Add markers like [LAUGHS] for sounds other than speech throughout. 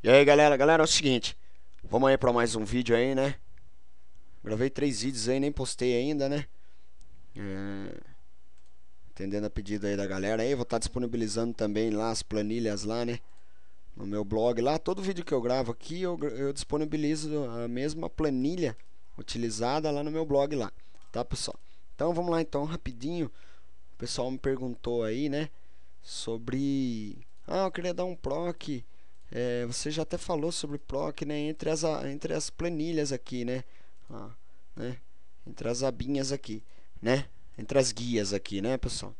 E aí galera, galera, é o seguinte. Vamos aí pra mais um vídeo aí, né? Gravei três vídeos aí, nem postei ainda, né? É... Atendendo a pedido aí da galera aí Vou estar tá disponibilizando também lá as planilhas lá, né? No meu blog lá. Todo vídeo que eu gravo aqui eu, eu disponibilizo a mesma planilha Utilizada lá no meu blog lá Tá pessoal? Então vamos lá então, rapidinho. O pessoal me perguntou aí, né? Sobre... Ah, eu queria dar um proc é, você já até falou sobre PROC, né? Entre as, entre as planilhas aqui, né? Ah, né? Entre as abinhas aqui, né? Entre as guias aqui, né, pessoal?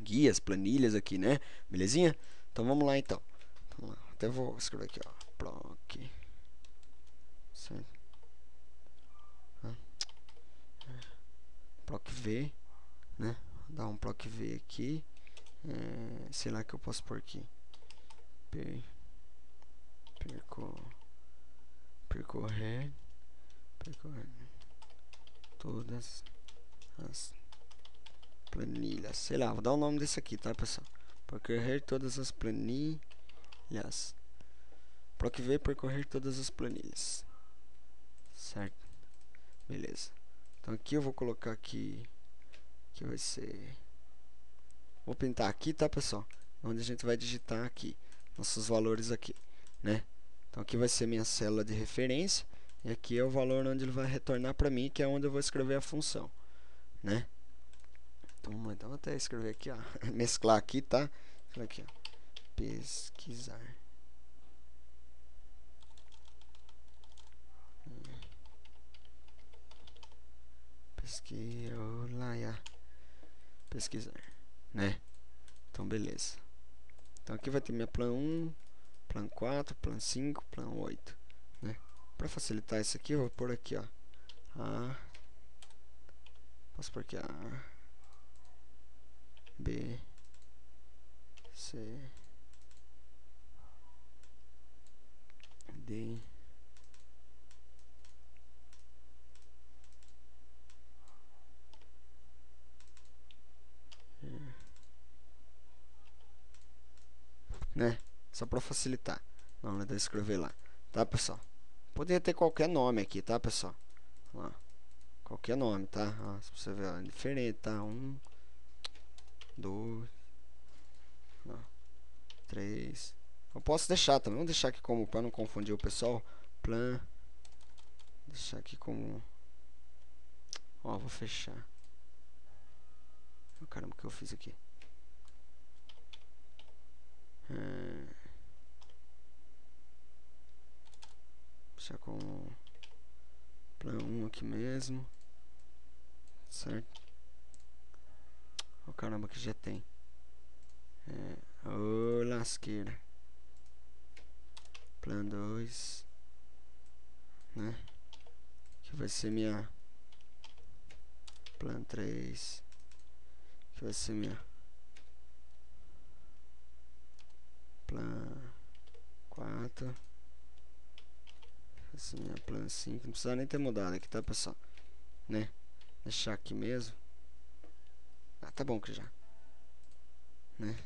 Guias, planilhas aqui, né? Belezinha? Então vamos lá, então. Vamos lá. Até vou escrever aqui, ó. PROC. PROC V, né? Vou dar um PROC V aqui. É, sei lá que eu posso pôr aqui. P percor, percorrer, percorrer todas as planilhas. Sei lá, vou dar o nome desse aqui, tá, pessoal? Percorrer todas as planilhas. que ver percorrer todas as planilhas. Certo? Beleza. Então aqui eu vou colocar aqui que vai ser Vou pintar aqui, tá, pessoal? Onde a gente vai digitar aqui nossos valores aqui, né? Então aqui vai ser minha célula de referência e aqui é o valor onde ele vai retornar para mim, que é onde eu vou escrever a função, né? Então, então vou até escrever aqui, ó, [LAUGHS] mesclar aqui, tá? Aqui, ó, pesquisar. Pesquisar, pesquisar, né? Então beleza. Então aqui vai ter minha plan 1, plan 4, plan 5, plan 8, né? Para facilitar isso aqui, eu vou pôr aqui, ó. A Posso pôr aqui A B C D né? Só para facilitar. Vamos hora escrever lá. Tá, pessoal? Poderia ter qualquer nome aqui, tá, pessoal? Qualquer nome, tá? Ó, se você ver, ó, é diferente, tá? Um, dois, ó, três. Eu posso deixar também. Vamos deixar aqui como para não confundir o pessoal. Plan. Deixar aqui como. Ó, vou fechar. Caramba, o que eu fiz aqui? É... deixar com plan 1 aqui mesmo. Certo? Oh, caramba, que já tem. É, oh, lasqueira. Plan 2. Né? Que vai ser minha. Plan 3. Que vai ser minha. Plan 4. Essa minha plan 5. Não precisa nem ter mudado aqui, tá, pessoal? Né? Deixar aqui mesmo. Ah, tá bom que já. Né?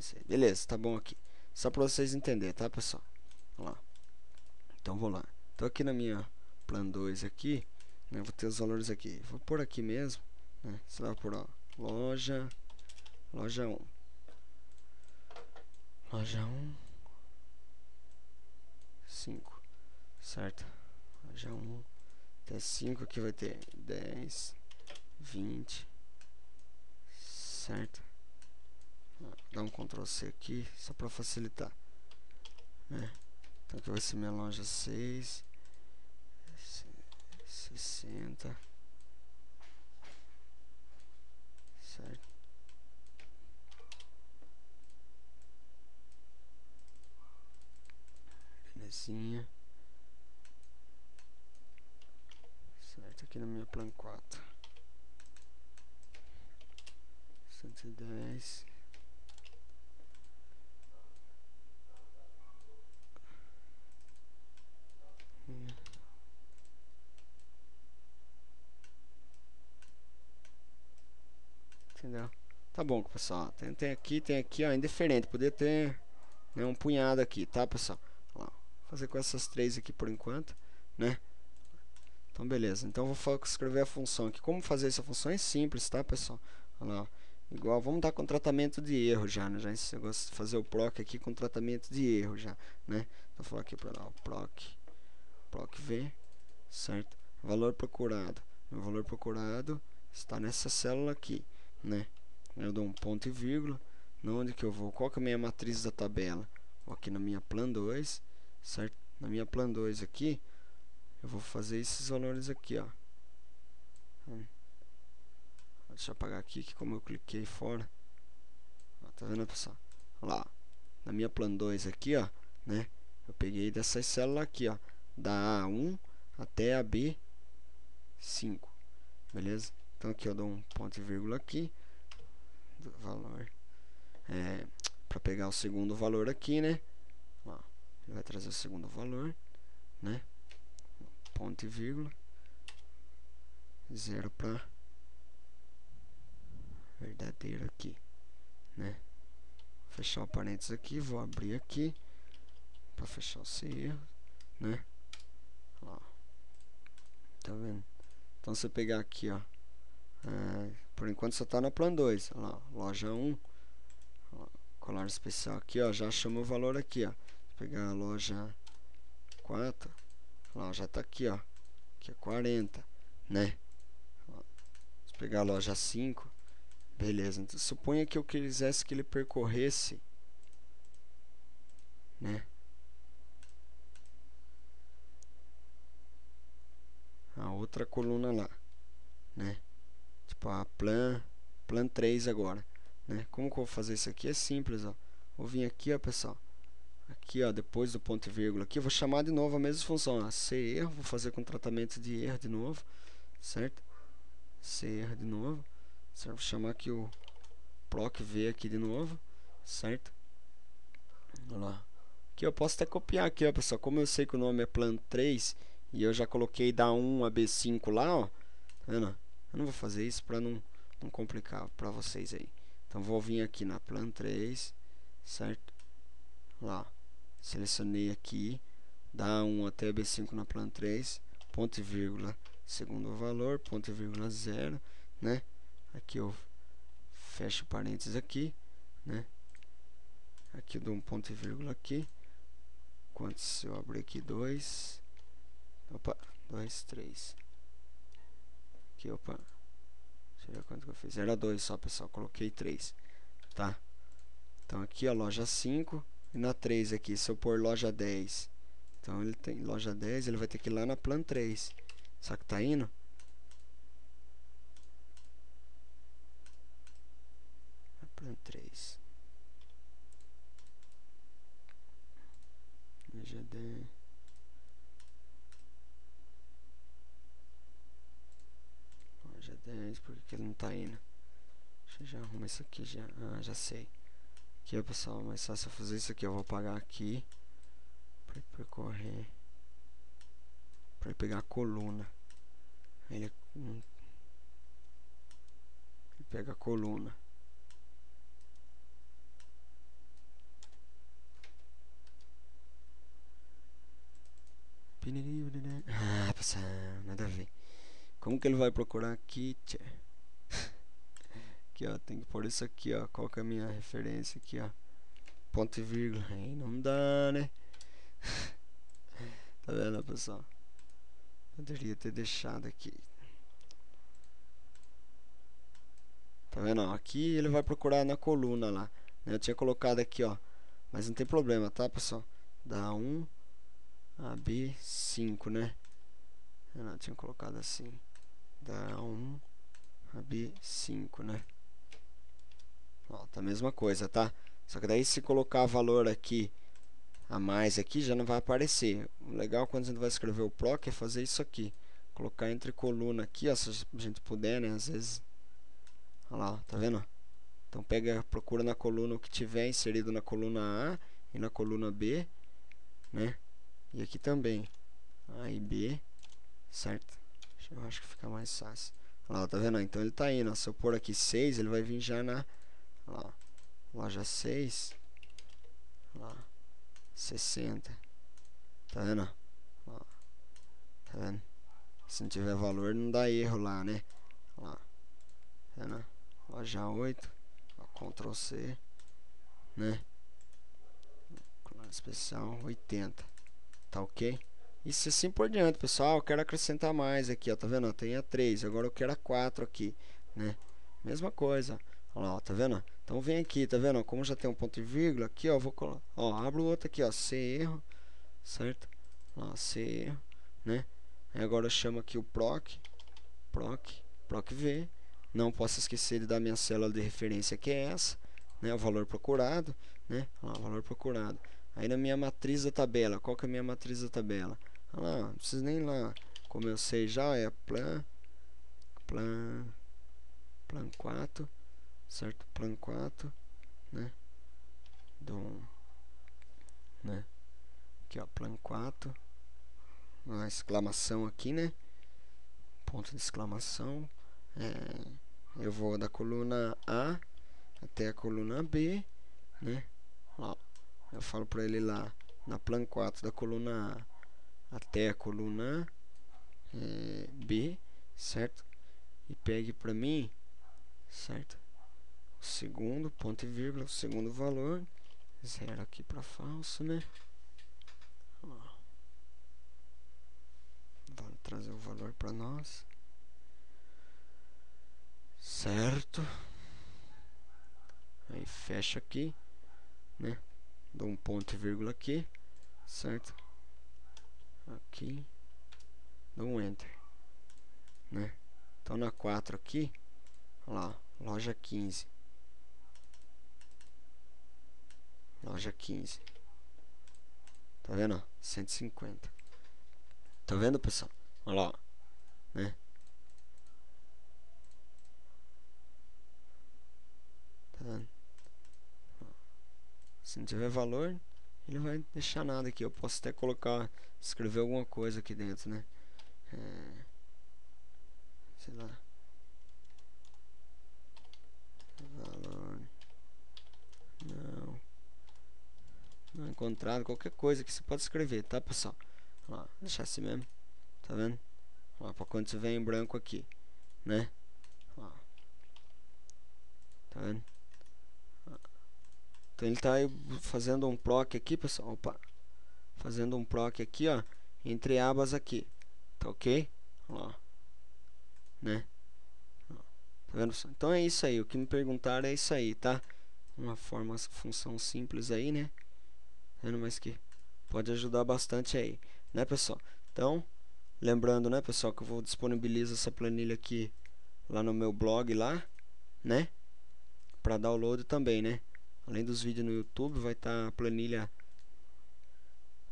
Sei. Beleza, tá bom aqui. Só pra vocês entenderem, tá, pessoal? Lá. Então, vou lá. Tô aqui na minha plan 2 aqui. Né? Vou ter os valores aqui. Vou pôr aqui mesmo. Né? Você vai por ó, loja. Loja 1. Loja 1. 5, certo? Já um até 5 aqui vai ter 10, 20, certo? Dá um Ctrl C aqui só para facilitar, né? Então aqui vai ser minha loja 6, 60, certo? Cabecinha. Certo, aqui na minha plan 4. 110. Entendeu? Tá bom, pessoal. Tem, tem aqui, tem aqui, ó, indiferente. Poderia ter né, um punhado aqui, tá, pessoal? Vou fazer com essas três aqui por enquanto, né? Então, beleza. Então, vou escrever a função aqui. Como fazer essa função é simples, tá, pessoal? Olha lá, ó. Igual, vamos dar com tratamento de erro já, né? Já esse negócio de fazer o proc aqui com tratamento de erro já, né? Então, falar aqui para lá, o proc, proc v, certo? Valor procurado. Meu valor procurado está nessa célula aqui, né? Eu dou um ponto e vírgula. Onde que eu vou? Qual que é a minha matriz da tabela? Vou aqui na minha plan 2, certo? Na minha plan 2 aqui, eu vou fazer esses valores aqui, ó. Hum. Deixa eu apagar aqui, que como eu cliquei fora. Ó, tá vendo, pessoal? Olha lá, na minha plan 2 aqui, ó, né? Eu peguei dessas células aqui, ó, da A1 até a B5, beleza? Então aqui eu dou um ponto e vírgula aqui, valor, é, para pegar o segundo valor aqui, né? Ele vai trazer o segundo valor, né? Ponto e vírgula, zero para verdadeiro aqui, né? Fechar o parênteses aqui, vou abrir aqui para fechar esse erro, né? Ó, tá vendo? Então você pegar aqui, ó, é, por enquanto só tá na plan 2, ó loja 1, ó, colar especial aqui, ó, já chama o valor aqui, ó. Pegar a loja 4, ó, já tá aqui, ó, aqui é 40, né? Ó, pegar a loja 5, Beleza, então suponha que eu quisesse que ele percorresse, né? A outra coluna lá, né? Tipo a plan, plan 3 agora, né? Como que eu vou fazer isso aqui? É simples, ó. Vou vir aqui, ó, pessoal. Aqui, ó, depois do ponto e vírgula aqui, eu vou chamar de novo a mesma função, ó. C erro, vou fazer com tratamento de erro de novo, certo? C erro de novo. Certo? Vou chamar aqui o proc v aqui de novo, certo? Lá. Aqui eu posso até copiar aqui, ó, pessoal. Como eu sei que o nome é plan 3 e eu já coloquei da 1 a B5 lá, ó. Tá vendo? Eu não vou fazer isso para não, não complicar para vocês aí. Então vou vir aqui na plan 3, certo? Lá. Selecionei aqui da 1 até B5 na plan 3, ponto e vírgula, segundo valor, ponto e vírgula 0, né? aqui eu fecho parênteses aqui, né? Aqui eu dou um ponto e vírgula aqui. Quanto se eu abrir aqui dois, opa, dois, três. Aqui, opa. Deixa eu ver quanto que eu fiz. Era dois só, pessoal. Coloquei três, tá? Então aqui a loja 5 e na 3 aqui, se eu pôr loja 10. Então ele tem loja 10, ele vai ter que ir lá na plan 3. Só que tá indo? Plan 3. Veja 10. Loja 10, por que ele não tá indo? Deixa eu já arrumar isso aqui já. Ah, já sei. Aqui, pessoal, mais fácil fazer isso aqui. Eu vou apagar aqui para percorrer para pegar a coluna. Ele, ele pega a coluna. [LAUGHS] Ah, pessoal, nada a ver. Como que ele vai procurar aqui? Aqui, ó, tem que pôr isso aqui, ó. Qual que é a minha referência aqui, ó? Ponto e vírgula. Aí não dá, né? [LAUGHS] tá vendo, pessoal? Poderia ter deixado aqui. Tá vendo? Ó, aqui ele vai procurar na coluna lá. Né? Eu tinha colocado aqui, ó. Mas não tem problema, tá, pessoal? Dá um a B5, né? Eu não tinha colocado assim. Da 1 a B5, né? Ó, tá a mesma coisa, tá? Só que daí se colocar valor aqui a mais aqui já não vai aparecer. O legal quando a gente vai escrever o proc é fazer isso aqui. Colocar entre coluna aqui, ó, se a gente puder, né? Às vezes. Olha lá, tá vendo? Então pega, procura na coluna o que tiver inserido na coluna A e na coluna B, né? E aqui também. A e B. Certo? Eu acho que fica mais fácil. Olha lá, tá vendo? Então ele tá indo. Se eu pôr aqui 6, ele vai vir já na, Lá, loja 6. Lá, 60. Tá vendo? Ó, tá vendo? Se não tiver valor, não dá erro lá, né? Lá, tá vendo? Loja 8. Ó, Ctrl C, né? Especial 80. Tá ok? Isso assim por diante, pessoal. Eu quero acrescentar mais aqui, ó. Tá vendo? Tem a 3. Agora eu quero a 4 aqui, né? Mesma coisa. Olha lá, ó, tá vendo? Então vem aqui, tá vendo? Como já tem um ponto e vírgula, aqui, ó, vou colocar, ó, abro outro aqui, ó, C erro, certo? Ó, C erro, né? Aí agora eu chamo aqui o proc, proc, proc V. Não posso esquecer de dar minha célula de referência que é essa, né? O valor procurado, né? Ó, valor procurado. Aí na minha matriz da tabela, qual que é a minha matriz da tabela? Olha lá, não preciso nem lá. Como eu sei já, é plan, plan, plan 4 certo? Plan 4, né? Do, né? Aqui, ó, plan 4. Uma exclamação aqui, né? Ponto de exclamação. É, eu vou da coluna A até a coluna B, né? Ó, eu falo para ele lá na plan 4 da coluna A até a coluna é, B, certo? E pegue para mim, certo? Segundo, ponto e vírgula, segundo valor, zero aqui para falso, né? Vamos trazer o valor para nós. Certo. Aí fecha aqui, né? Dou um ponto e vírgula aqui, certo? Aqui. Dou um enter, né? Então na 4 aqui, lá, loja 15. Loja 15. Tá vendo? 150. Tá vendo, pessoal? Olha lá, né? Tá vendo? Se não tiver valor, ele vai deixar nada aqui. Eu posso até colocar, escrever alguma coisa aqui dentro, né? É, sei lá. Valor. Não não encontrado, qualquer coisa que você pode escrever, tá pessoal? Ó, deixar assim mesmo, tá vendo? Ó, pra quando tiver em branco aqui, né? Ó. Tá vendo? Ó. Então ele tá fazendo um proc aqui, pessoal, opa, fazendo um proc aqui, ó, entre abas aqui, tá ok? Ó, né? Tá vendo? Então é isso aí, o que me perguntaram é isso aí, tá? Uma forma, função simples aí, né? Mas que pode ajudar bastante aí, né, pessoal? Então, lembrando, né, pessoal, que eu vou disponibilizar essa planilha aqui lá no meu blog lá, né? Para download também, né? Além dos vídeos no YouTube, vai estar tá a planilha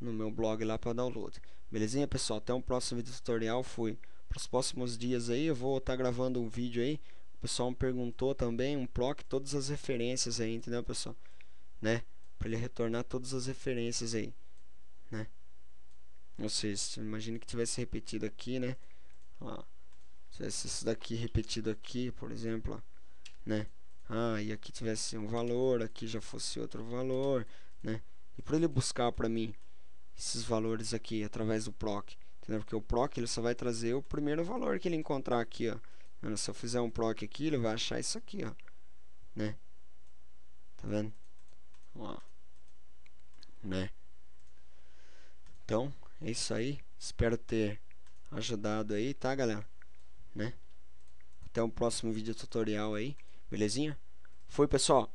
no meu blog lá para download. Belezinha, pessoal? Até um próximo vídeo tutorial. Fui. Para os próximos dias aí, eu vou estar tá gravando um vídeo aí. O pessoal me perguntou também, um proc, todas as referências aí, entendeu, pessoal? Né? Para ele retornar todas as referências aí, né? Ou seja, imagine que tivesse repetido aqui, né? Ó, tivesse isso daqui repetido aqui, por exemplo, ó, né? Ah, e aqui tivesse um valor, aqui já fosse outro valor, né? E para ele buscar para mim esses valores aqui através do proc, entendeu? Porque o proc ele só vai trazer o primeiro valor que ele encontrar aqui, ó. Se eu fizer um proc aqui, ele vai achar isso aqui, ó, né? Tá vendo? Ó. Né? Então, é isso aí. Espero ter ajudado aí, tá, galera? Né? Até o próximo vídeo tutorial aí. Belezinha? Foi, pessoal.